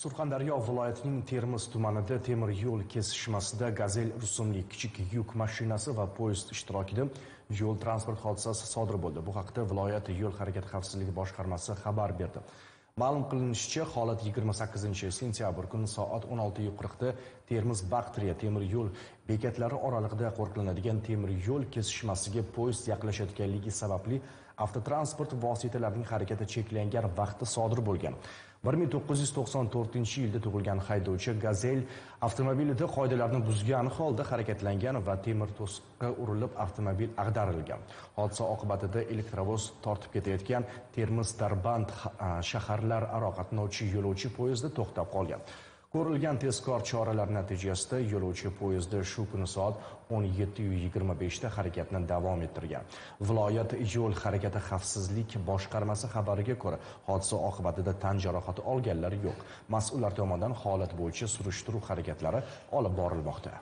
surxondaryo viloyatining termiz tumanida temir yo'l kesishmasida gazel rusumli kichik yuk mashinasi va poyezd ishtirokida yo'l transport hodisasi sodir bo'ldi. Bu haqda viloyat yo'l harakati xavfsizligi boshqarmasi xabar berdi. Ma'lum qilinishicha holat 28 sentyabr kuni soat 16:40 da termiz baktriya temir yo'l bekatlari oralig'ida qo'riqlanadigan temir yo'l kesishmasiga poyezd yaqinlashayotganligi sababli avtotransport vositalarining harakati cheklangan vaqtda sodir bo'lgan. 1994 yilda tug'ilgan haydovchi gazel avtomobilida qoidalarni buzgan holda harakatlangan va temir to'siqqa urilib avtomobil ag'darilgan. Hodisa oqibatida elektrovoz tortib ketayotgan termiz darband shaharlararo qatnovchi yo'lovchi poyezdi to'xtab qolgan. Ko'rilgan tezkor choralar natijasida yo'lovchi poyezdi shu kuni soat 17:25 da harakatni davom ettirgan. Viloyat yo'l harakati xavfsizlik boshqarmasi xabariga ko'ra, hodisa oqibatida tan jarohati olganlar yo'q. Mas'ullar tomonidan holat bo'yicha surishtiruv harakatlari olib borilmoqda.